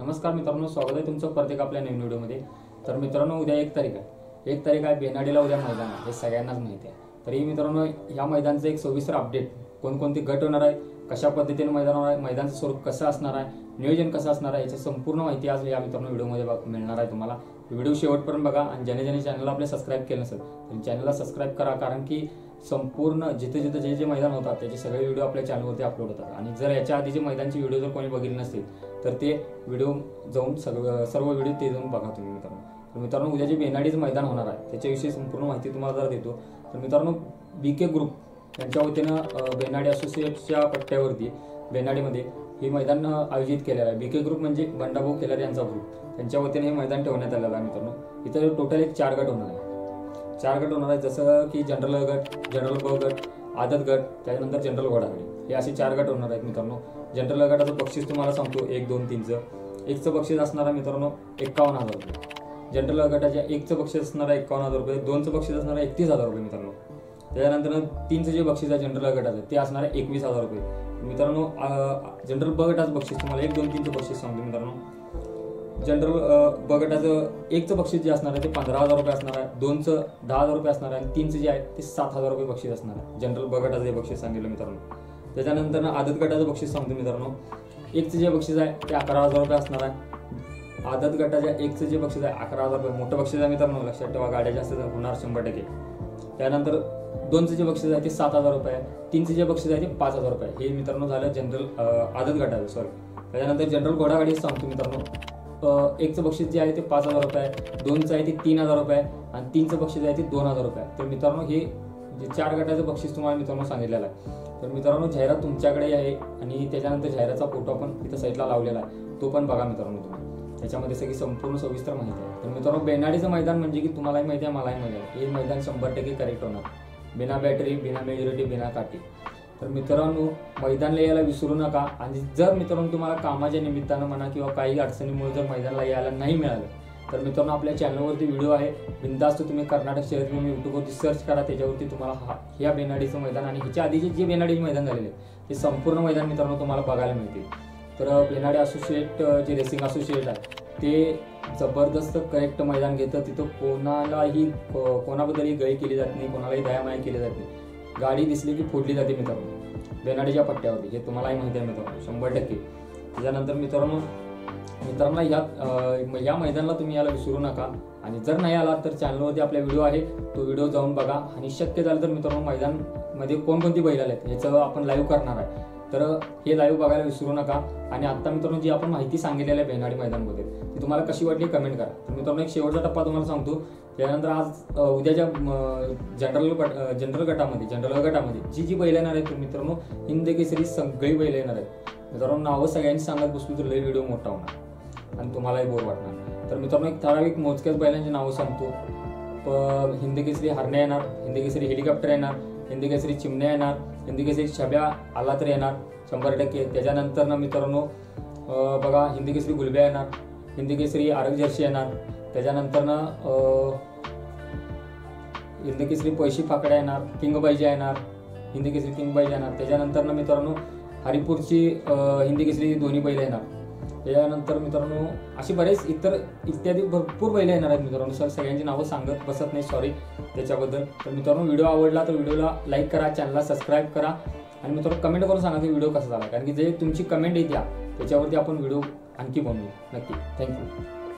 नमस्कार मित्रांनो स्वागत आहे तुमचं प्रत्येक आपल्या नवीन व्हिडिओमध्ये. तर मित्रांनो उद्या एक तारीख आहे. एक तारीख आहे बेनाडीला उद्या मैदान आहे हे सगळ्यांनाच माहिती आहे. तरी मित्रांनो या मैदानचं एक सविस्तर अपडेट कोणकोणती गट होणार आहे कशा पद्धतीने मैदान होणार आहे मैदानचं स्वरूप कसं असणार आहे नियोजन कसं असणार आहे याची संपूर्ण माहिती आज या मित्रांनो व्हिडिओमध्ये बघ- मिळणार आहे तुम्हाला. व्हिडिओ शेवटपर्यंत बघा आणि ज्याने ज्याने चॅनलला आपल्या सबस्क्राईब केलं नसेल तर चॅनलला सबस्क्राईब करा कारण की संपूर्ण जिथे जिथे जे जे मैदान होतात त्याचे सगळे व्हिडिओ आपल्या चॅनलवरती अपलोड होतात. आणि जर याच्या आधीचे मैदानचे व्हिडिओ जर कोणी बघितले नसतील तर ते व्हिडिओ जाऊन सगळं सर्व व्हिडिओ ते जाऊन बघा तुम्ही मित्रांनो. तर मित्रांनो उद्या जे बेनाडीज मैदान होणार आहे त्याच्याविषयी संपूर्ण माहिती तुम्हाला जर देतो. तर मित्रांनो बी के ग्रुप यांच्या वतीनं बेनाडी असोसिएटच्या पट्ट्यावरती बेनाडीमध्ये हे मैदान आयोजित केलेलं आहे. बी के ग्रुप म्हणजे बंडाभाऊ केलार यांचा ग्रुप त्यांच्या वतीने हे मैदान ठेवण्यात आलेलं आहे मित्रांनो. इथं टोटल एक चार गट होणार आहे. चार गट होणार आहेत. जसं की जनरल गट जनरल ब गट आदत गट त्याच्यानंतर जनरल घोडागाडी हे असे चार गट होणार आहेत मित्रांनो. जनरल गटाचं बक्षीस तुम्हाला सांगतो एक दोन तीनचं. एकचं बक्षीस असणार आहे मित्रांनो एक्कावन्न हजार रुपये. जनरल गटाच्या एकचं बक्षीस असणार आहे एक्कावन्न हजार रुपये. दोनचं बक्षीस असणार आहे एकतीस हजार रुपये मित्रांनो. त्याच्यानंतर तीनचं जे बक्षीस आहे जनरल गटाचं ते असणार आहे एकवीस हजार रुपये. मित्रांनो जनरल ब गटाचं बक्षीस तुम्हाला एक दोन तीनचं बक्षीस सांगतो मित्रांनो. जनरल बगटाचं एकचं बक्षीस जे असणार आहे ते पंधरा हजार रुपये असणार आहे दोनचं दहा हजार रुपये असणार आहे आणि तीनचं जे आहे ते सात हजार रुपये बक्षीस असणार आहे. जनरल बगटाचं हे जे बक्षीस सांगितलं मित्रांनो. त्याच्यानंतर आदत गटाचं बक्षीस सांगतो मित्रांनो. एकचं जे बक्षीस आहे ते अकरा हजार रुपये असणार आहे. आदत गटाच्या एकचं जे बक्षीस आहे अकरा हजार रुपये. मोठं बक्षीस आहे मित्रांनो लक्षात ठेवा गाड्या जास्त होणार शंभर टक्के. त्यानंतर दोनचं जे बक्षीस आहे ते सात हजार रुपये आहे. तीनचं जे बक्षीस आहे ते पाच हजार रुपये हे मित्रांनो झालं जनरल आदत गटाचं सॉरी त्याच्यानंतर जनरल घोडागाडी सांगतो मित्रांनो. एकचं बक्षीस जे आहे ते पाच हजार रुपये आहे. दोनचं आहे ते तीन हजार रुपये आहे. आणि तीनचं बक्षीस आहे ते दोन हजार रुपये आहे. तर मित्रांनो हे जे चार गटाचं बक्षीस तुम्हाला मित्रांनो सांगितलेलं आहे. तर मित्रांनो जाहिरात तुमच्याकडे आहे आणि त्याच्यानंतर जाहिराचा फोटो पण इथं साईडला लावलेला आहे. तो पण बघा मित्रांनो तुम्ही. त्याच्यामध्ये सगळी संपूर्ण सविस्तर माहिती आहे. तर मित्रांनो बेनाडीचं मैदान म्हणजे की तुम्हालाही माहिती आहे मलाही माहिती आहे. हे मैदान शंभर टक्के करेक्ट होणार. बिना बॅटरी बिना मेजॉरिटी बिना काठी. तर मित्रांनो मैदानला यायला विसरू नका. आणि जर मित्रांनो तुम्हाला कामाच्या निमित्तानं म्हणा किंवा काही अडचणीमुळे जर मैदानाला यायला नाही मिळालं तर मित्रांनो आपल्या चॅनलवरती व्हिडिओ आहे. बिंदास्त तुम्ही कर्नाटक शहर तुम्ही युट्यूबवरती सर्च करा. त्याच्यावरती तुम्हाला हा ह्या बेनाडीचं मैदान आणि ह्याच्या आधीचे जे बेनाडीचे मैदान झालेले आहे ते संपूर्ण मैदान मित्रांनो तुम्हाला बघायला मिळतील. तर बेनाडी असोसिएट जे रेसिंग असोसिएट आहे ते जबरदस्त करेक्ट मैदान घेतं तिथं कोणालाही कोणाबद्दलही गळी केली जात नाही कोणालाही दयामाया केली जात नाही. गाडी दिसली की फोडली जाते मित्रांनो. बेनाडीच्या पट्ट्यावरती. हे तुम्हालाही माहिती आहे मित्रांनो. शंभर टक्के. त्याच्यानंतर मित्रांनो मित्रांनो या या मैदानाला तुम्ही याला विसरू नका. आणि जर नाही आलात तर चॅनलवरती आपला व्हिडिओ आहे. तो व्हिडिओ जाऊन बघा. आणि शक्य झालं तर मित्रांनो मैदानमध्ये कोणकोणती बैल आले आहेत याचं आपण लाईव्ह करणार आहे. तर हे लाईव्ह बघायला विसरू नका. आणि आत्ता मित्रांनो जी आपण माहिती सांगितलेली आहे बेनाडी मैदानमध्ये ती तुम्हाला कशी वाटली कमेंट करा. तर मित्रांनो एक शेवटचा टप्पा तुम्हाला सांगतो. त्यानंतर आज उद्याच्या जनरल गट जनरल गटामध्ये जनरल गटामध्ये जी जी बैल येणार आहेत मित्रांनो हिंद केसरी सगळी बैल येणार आहेत. मित्रांनो नावं सगळ्यांनी सांगत बसलो तर लई व्हिडिओ मोठा होणार. आणि तुम्हालाही बोर वाटणार. तर मित्रांनो एक ठराविक मोजक्याच बैलांची नावं सांगतो. प हिंद हरण्या येणार हिंदकेसरी हेलिकॉप्टर येणार हिंदकेसरी चिमण्या येणार हिंदी केसरी छब्या आला तर येणार शंभर टक्के. त्याच्यानंतर ना मित्रांनो बघा हिंदी केसरी गुलब्या येणार हिंदी केसरी आरग जर्सी येणार. त्याच्यानंतर ना हिंद केसरी पैशी फाकड्या येणार किंग येणार हिंदी केसरी किंग येणार. त्याच्यानंतर ना मित्रांनो हरिपूरची हिंदी केसरी दोन्ही बैल येणार. त्याच्यानंतर मित्रांनो अशी बरेच इतर इत्यादी भरपूर बैल येणार आहेत मित्रांनो. सर सगळ्यांची नावं सांगत बसत नाही सॉरी त्याच्याबद्दल. तर मित्रांनो व्हिडिओ आवडला तर व्हिडिओला लाईक करा चॅनलला सबस्क्राईब करा. आणि मित्रांनो कमेंट करून सांगा की व्हिडिओ कसा झाला. कारण की जे तुमची कमेंट येत्या त्याच्यावरती आपण व्हिडिओ आणखी बनवू. नक्की. थँक्यू